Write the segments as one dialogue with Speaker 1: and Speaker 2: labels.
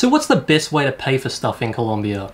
Speaker 1: So what's the best way to pay for stuff in Colombia?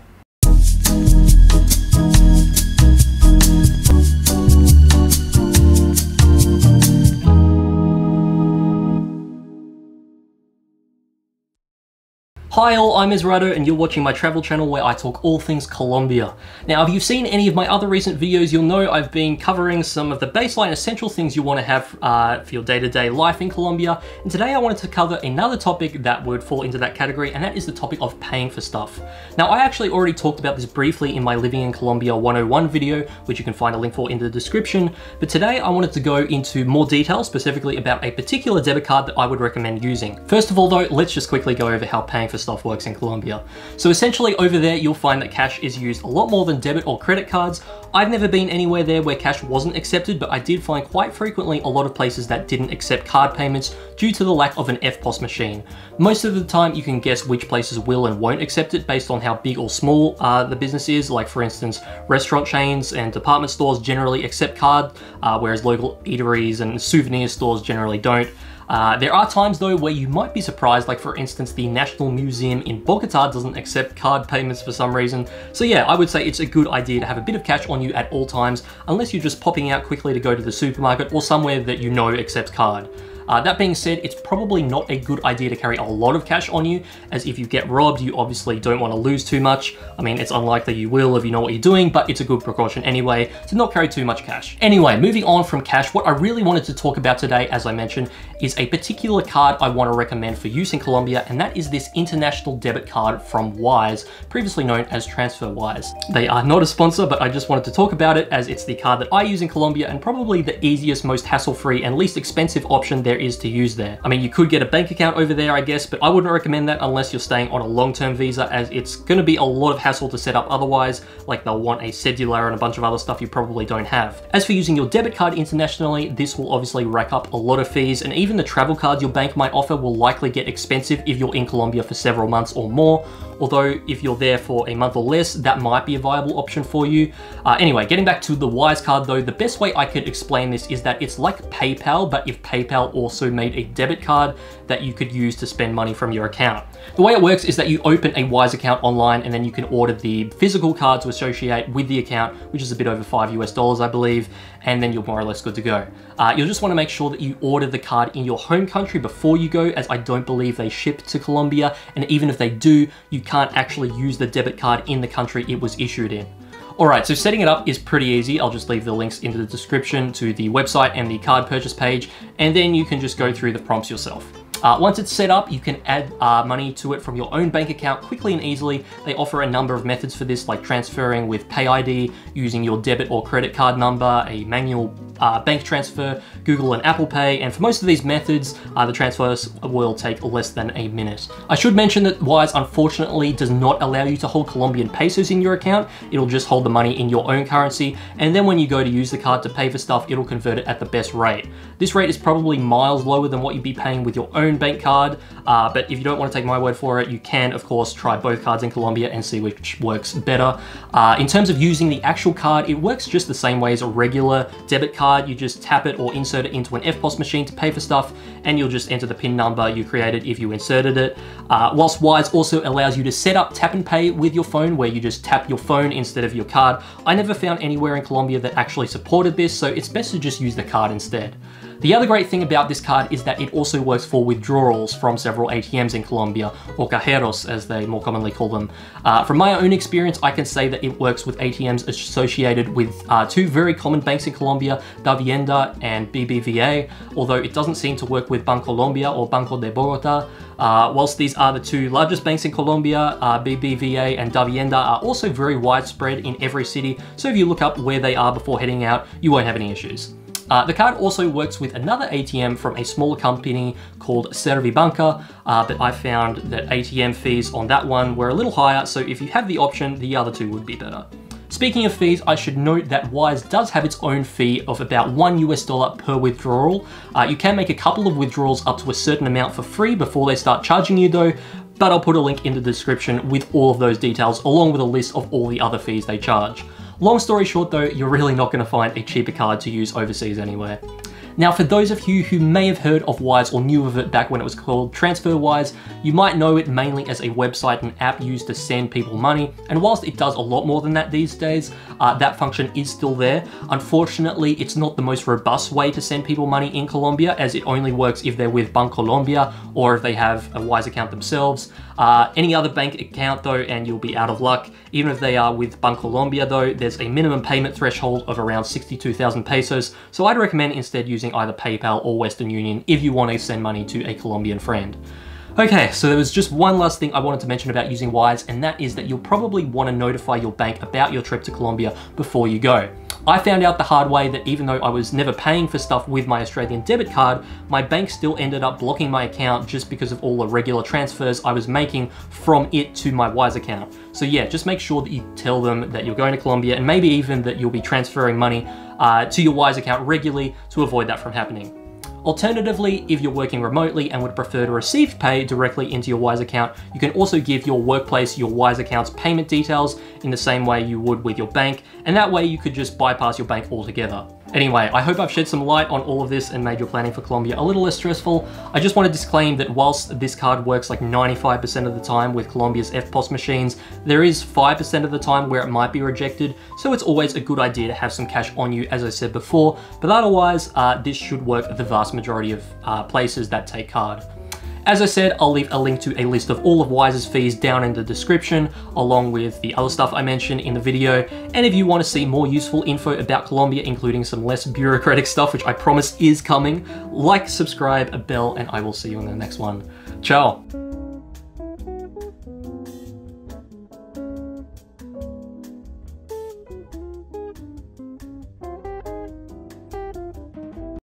Speaker 1: Hi all, I'm Ezrato and you're watching my travel channel where I talk all things Colombia. Now if you've seen any of my other recent videos, you'll know I've been covering some of the baseline essential things you want to have uh, for your day-to-day -day life in Colombia. And today I wanted to cover another topic that would fall into that category and that is the topic of paying for stuff. Now I actually already talked about this briefly in my Living in Colombia 101 video, which you can find a link for in the description. But today I wanted to go into more detail specifically about a particular debit card that I would recommend using. First of all though, let's just quickly go over how paying for stuff works in Colombia. So essentially over there, you'll find that cash is used a lot more than debit or credit cards. I've never been anywhere there where cash wasn't accepted, but I did find quite frequently a lot of places that didn't accept card payments due to the lack of an EFTPOS machine. Most of the time, you can guess which places will and won't accept it based on how big or small uh, the business is. Like for instance, restaurant chains and department stores generally accept card, uh, whereas local eateries and souvenir stores generally don't. Uh, there are times though where you might be surprised, like for instance the National Museum in Bogota doesn't accept card payments for some reason. So yeah, I would say it's a good idea to have a bit of cash on you at all times, unless you're just popping out quickly to go to the supermarket or somewhere that you know accepts card. Uh, that being said, it's probably not a good idea to carry a lot of cash on you, as if you get robbed, you obviously don't want to lose too much. I mean, it's unlikely you will if you know what you're doing, but it's a good precaution anyway to not carry too much cash. Anyway, moving on from cash, what I really wanted to talk about today, as I mentioned, is a particular card I want to recommend for use in Colombia, and that is this international debit card from Wise, previously known as TransferWise. They are not a sponsor, but I just wanted to talk about it as it's the card that I use in Colombia and probably the easiest, most hassle-free, and least expensive option there there is to use there. I mean, you could get a bank account over there, I guess, but I wouldn't recommend that unless you're staying on a long-term visa as it's going to be a lot of hassle to set up otherwise, like they'll want a cedula and a bunch of other stuff you probably don't have. As for using your debit card internationally, this will obviously rack up a lot of fees, and even the travel cards your bank might offer will likely get expensive if you're in Colombia for several months or more, although if you're there for a month or less, that might be a viable option for you. Uh, anyway, getting back to the Wise card though, the best way I could explain this is that it's like PayPal, but if PayPal also made a debit card that you could use to spend money from your account. The way it works is that you open a Wise account online and then you can order the physical card to associate with the account, which is a bit over five US dollars, I believe, and then you're more or less good to go. Uh, you'll just want to make sure that you order the card in your home country before you go, as I don't believe they ship to Colombia, and even if they do, you can't actually use the debit card in the country it was issued in. Alright, so setting it up is pretty easy. I'll just leave the links into the description to the website and the card purchase page, and then you can just go through the prompts yourself. Uh, once it's set up, you can add uh, money to it from your own bank account quickly and easily. They offer a number of methods for this, like transferring with PayID, using your debit or credit card number, a manual uh, bank transfer, Google and Apple Pay, and for most of these methods, uh, the transfers will take less than a minute. I should mention that Wise unfortunately does not allow you to hold Colombian pesos in your account. It'll just hold the money in your own currency, and then when you go to use the card to pay for stuff, it'll convert it at the best rate. This rate is probably miles lower than what you'd be paying with your own bank card, uh, but if you don't want to take my word for it, you can, of course, try both cards in Colombia and see which works better. Uh, in terms of using the actual card, it works just the same way as a regular debit card you just tap it or insert it into an EFTPOS machine to pay for stuff, and you'll just enter the PIN number you created if you inserted it. Uh, whilst Wise also allows you to set up tap and pay with your phone, where you just tap your phone instead of your card, I never found anywhere in Colombia that actually supported this, so it's best to just use the card instead. The other great thing about this card is that it also works for withdrawals from several ATMs in Colombia, or cajeros as they more commonly call them. Uh, from my own experience, I can say that it works with ATMs associated with uh, two very common banks in Colombia, Davivienda and BBVA, although it doesn't seem to work with Bancolombia or Banco de Bogota. Uh, whilst these are the two largest banks in Colombia, uh, BBVA and Davivienda are also very widespread in every city, so if you look up where they are before heading out, you won't have any issues. Uh, the card also works with another ATM from a smaller company called Servibanca, uh, but I found that ATM fees on that one were a little higher, so if you have the option, the other two would be better. Speaking of fees, I should note that Wise does have its own fee of about one US dollar per withdrawal. Uh, you can make a couple of withdrawals up to a certain amount for free before they start charging you though, but I'll put a link in the description with all of those details along with a list of all the other fees they charge. Long story short though, you're really not going to find a cheaper card to use overseas anywhere. Now, for those of you who may have heard of Wise or knew of it back when it was called TransferWise, you might know it mainly as a website and app used to send people money. And whilst it does a lot more than that these days, uh, that function is still there. Unfortunately, it's not the most robust way to send people money in Colombia as it only works if they're with Bancolombia or if they have a Wise account themselves. Uh, any other bank account though, and you'll be out of luck. Even if they are with Bancolombia though, there's a minimum payment threshold of around 62,000 pesos. So I'd recommend instead using either PayPal or Western Union if you want to send money to a Colombian friend. Okay, so there was just one last thing I wanted to mention about using Wise, and that is that you'll probably want to notify your bank about your trip to Colombia before you go. I found out the hard way that even though I was never paying for stuff with my Australian debit card, my bank still ended up blocking my account just because of all the regular transfers I was making from it to my Wise account. So yeah, just make sure that you tell them that you're going to Colombia and maybe even that you'll be transferring money uh, to your Wise account regularly to avoid that from happening. Alternatively, if you're working remotely and would prefer to receive pay directly into your Wise account, you can also give your workplace your Wise account's payment details in the same way you would with your bank, and that way you could just bypass your bank altogether. Anyway, I hope I've shed some light on all of this and made your planning for Colombia a little less stressful. I just want to disclaim that whilst this card works like 95% of the time with Colombia's EFTPOS machines, there is 5% of the time where it might be rejected, so it's always a good idea to have some cash on you, as I said before, but otherwise, uh, this should work the vast majority of uh, places that take card. As I said, I'll leave a link to a list of all of Wise's fees down in the description, along with the other stuff I mentioned in the video. And if you want to see more useful info about Colombia, including some less bureaucratic stuff, which I promise is coming, like, subscribe, a bell, and I will see you in the next one. Ciao!